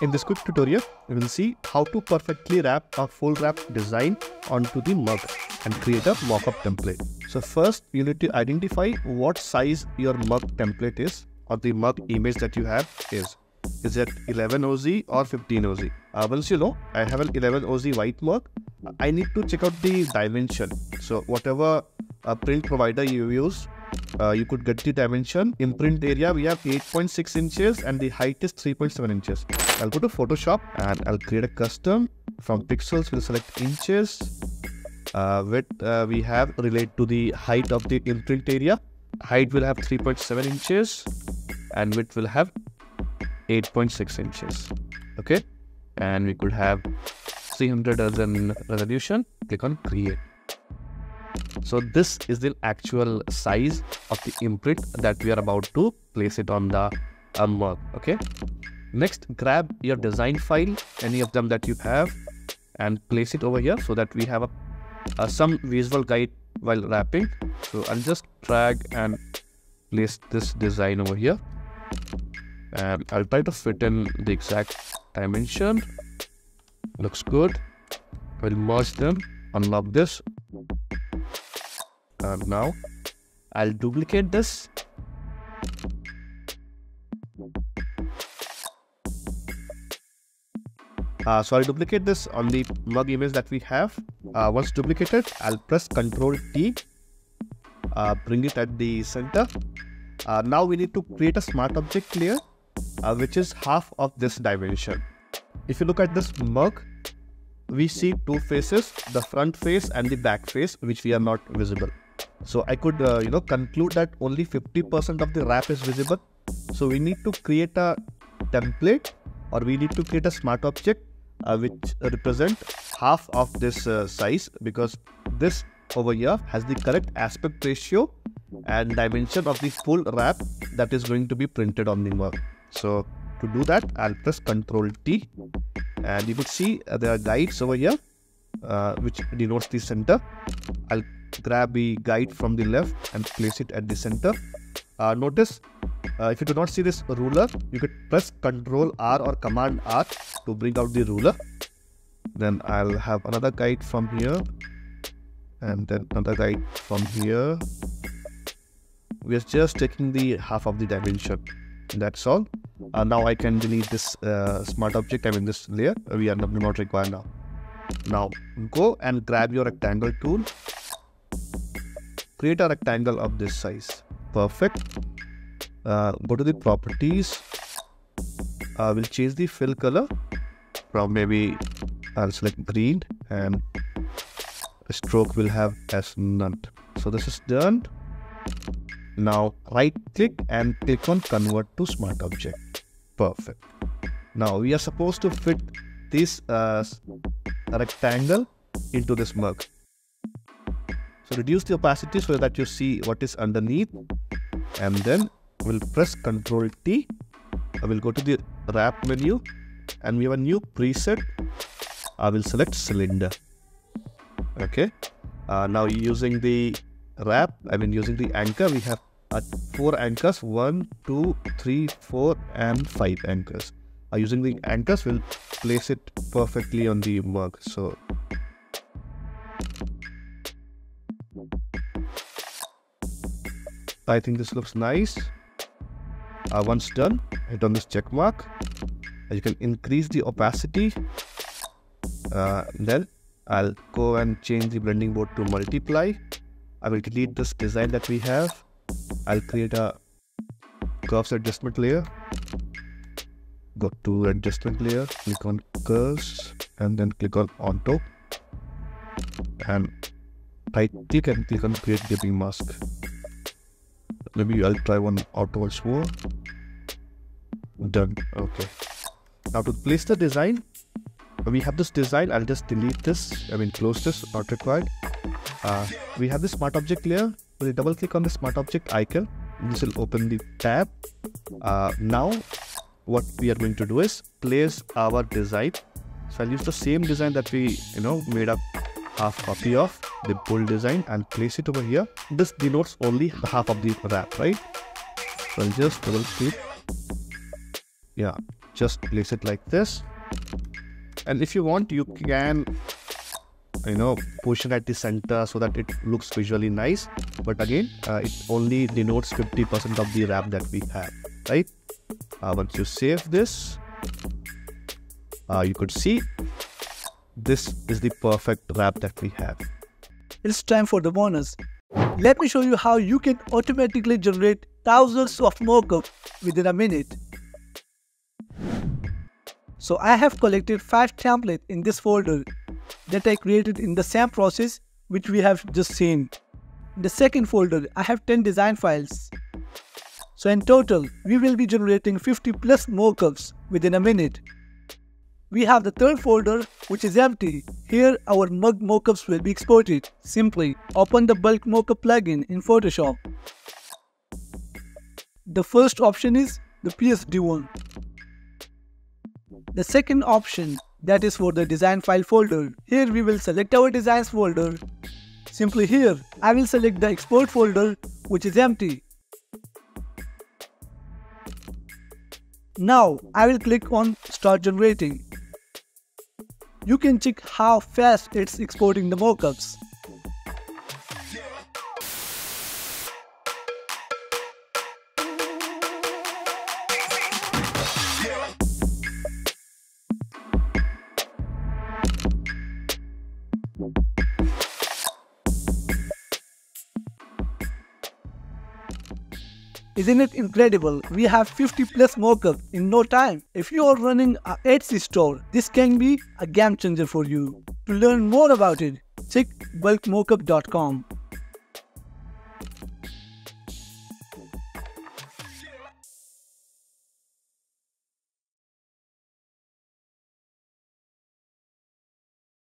In this quick tutorial, we will see how to perfectly wrap a full wrap design onto the mug and create a mockup template. So first, you need to identify what size your mug template is or the mug image that you have is. Is it 11 OZ or 15 OZ? Uh, once you know, I have an 11 OZ white mug. I need to check out the dimension. So whatever uh, print provider you use, uh, you could get the dimension. Imprint area, we have 8.6 inches and the height is 3.7 inches. I'll go to Photoshop and I'll create a custom. From pixels, we'll select inches. Uh, width uh, we have relate to the height of the imprint area. Height will have 3.7 inches and width will have 8.6 inches. Okay, and we could have 300 as an resolution. Click on create. So this is the actual size of the imprint that we are about to place it on the um. Okay. Next, grab your design file, any of them that you have, and place it over here so that we have a, a some visual guide while wrapping. So I'll just drag and place this design over here, and I'll try to fit in the exact dimension. Looks good. I'll merge them, unlock this, and now I'll duplicate this Uh, so I'll duplicate this on the mug image that we have. Uh, once duplicated, I'll press Ctrl T, uh, bring it at the center. Uh, now we need to create a smart object layer, uh, which is half of this dimension. If you look at this mug, we see two faces, the front face and the back face, which we are not visible. So I could, uh, you know, conclude that only 50% of the wrap is visible. So we need to create a template or we need to create a smart object uh, which represent half of this uh, size because this over here has the correct aspect ratio and dimension of the full wrap that is going to be printed on the mug. So to do that, I'll press Ctrl T and you could see uh, there are guides over here uh, which denotes the center. I'll grab the guide from the left and place it at the center. Uh, notice uh, if you do not see this ruler, you could press Ctrl R or Command R to bring out the ruler. Then I'll have another guide from here and then another guide from here. We are just taking the half of the dimension. That's all. Uh, now I can delete this uh, smart object, I mean this layer. We are not, not required now. Now go and grab your rectangle tool. Create a rectangle of this size. Perfect. Uh, go to the properties. Uh, we'll change the fill color from maybe I'll select green and stroke will have as none. So this is done. Now right click and click on convert to smart object. Perfect. Now we are supposed to fit this uh, rectangle into this mug so reduce the opacity so that you see what is underneath and then we'll press Ctrl T. I will go to the wrap menu and we have a new preset. I will select cylinder. Okay. Uh, now using the wrap, I mean using the anchor, we have uh, four anchors one, two, three, four, and five anchors. Uh, using the anchors, we'll place it perfectly on the mug. So I think this looks nice. Uh, once done, hit on this check mark. Uh, you can increase the opacity. Uh, then I'll go and change the blending mode to multiply. I will delete this design that we have. I'll create a curves adjustment layer. Go to adjustment layer, click on curves, and then click on on top. And right click and click on create clipping mask. Maybe I'll try one outwards more. Done. Okay. Now to place the design, we have this design. I'll just delete this. I mean, close this. Not required. Uh, we have the smart object layer. We'll double click on the smart object icon. This will open the tab. Uh, now, what we are going to do is place our design. So I'll use the same design that we, you know, made up half copy of the bull design and place it over here. This denotes only half of the wrap, right? So I'll just double click. Yeah, just place it like this and if you want you can you know position at the center so that it looks visually nice but again uh, it only denotes 50% of the wrap that we have right uh, once you save this uh, you could see this is the perfect wrap that we have it's time for the bonus let me show you how you can automatically generate thousands of mockups within a minute so I have collected 5 templates in this folder that I created in the same process which we have just seen. In the second folder, I have 10 design files. So in total, we will be generating 50 plus mockups within a minute. We have the third folder which is empty. Here our mug mockups will be exported. Simply open the bulk mockup plugin in Photoshop. The first option is the PSD one. The second option that is for the design file folder. Here we will select our designs folder. Simply here I will select the export folder which is empty. Now I will click on start generating. You can check how fast it's exporting the mockups. Isn't it incredible? We have 50 plus mockup in no time. If you are running a Etsy store, this can be a game changer for you. To learn more about it, check bulkmockup.com.